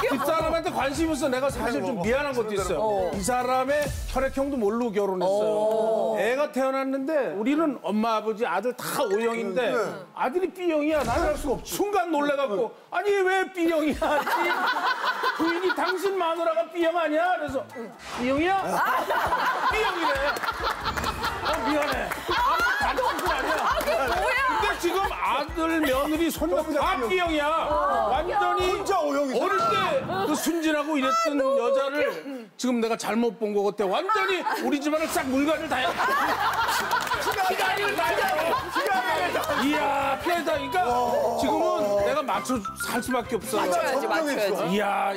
뒷사람한테 관심 있어. 내가 사실 좀 미안한 것도 있어요. 이 사람의 혈액형도 모르고 결혼했어요. 애가 태어났는데 우리는 엄마, 아버지, 아들 다 O형인데 아들이 B형이야. 나는 할 수가 없지. 순간 놀래갖고 아니 왜 B형이야? 부인이 당신 마누라가 B형 아니야? 그래서 B형이야? B형이래. 어, 미안해. 아무 다른 뜻 아니야. 근데 지금 아들, 며느리, 손녀 다 B형이야. 순진하고 이랬던 여자를 지금 내가 잘못 본것 같아. 완전히 우리 집안을 싹 물건을 다 해. 피다리를 다 해. 이야, 피다리다. 그러니까 지금은 내가 맞춰 살 수밖에 없어. 맞춰야지, 맞춰야지. 이야,